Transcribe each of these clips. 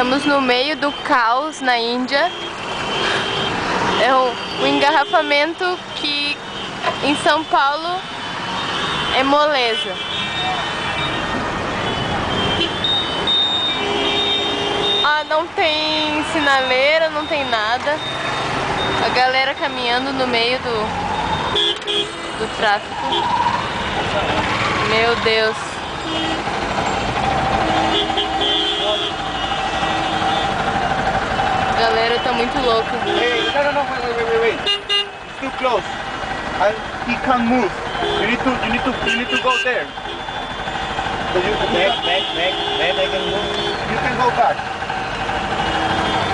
Estamos no meio do caos na Índia. É um, um engarrafamento que em São Paulo é moleza. Ah, não tem sinaleira, não tem nada. A galera caminhando no meio do, do tráfico. Meu Deus. Galera tá muito louca. Hey, no, no, no, wait, wait, wait, wait, wait. It's too close. And he can't move. You need to, you need to, you need to go there. So you, Back, back, back, back, I can move. you can go back.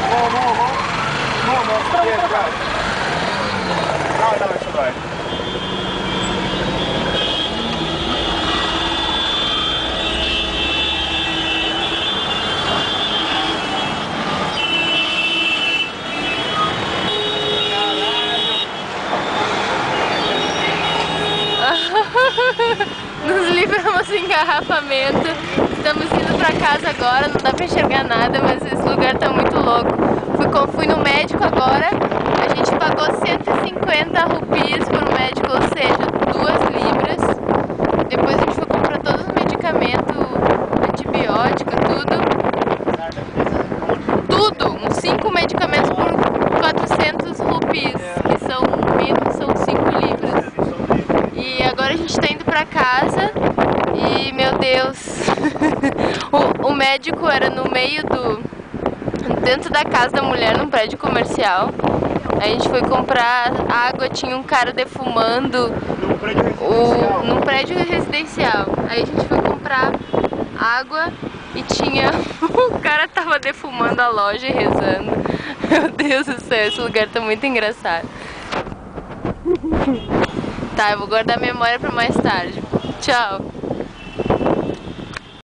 More, more, more. More, more. Yes, right. No, no, it's alright. Nos livramos do engarrafamento. Estamos indo pra casa agora, não dá pra enxergar nada, mas esse lugar tá muito louco. Fui, fui no médico agora, a gente pagou 150 rupias por médico, ou seja, 2 libras. Depois a gente foi comprar todos os medicamentos, antibiótico, tudo. Tudo! Uns 5 medicamentos por 400 rupias, que são, mil- são 5 libras. E agora a gente tá indo pra casa e, meu Deus, o, o médico era no meio do. dentro da casa da mulher, num prédio comercial. A gente foi comprar água, tinha um cara defumando No prédio o, residencial. num prédio residencial. Aí a gente foi comprar água e tinha. o cara tava defumando a loja e rezando. Meu Deus do céu, esse lugar tá muito engraçado. Tá, eu vou guardar a memória pra mais tarde. Tchau.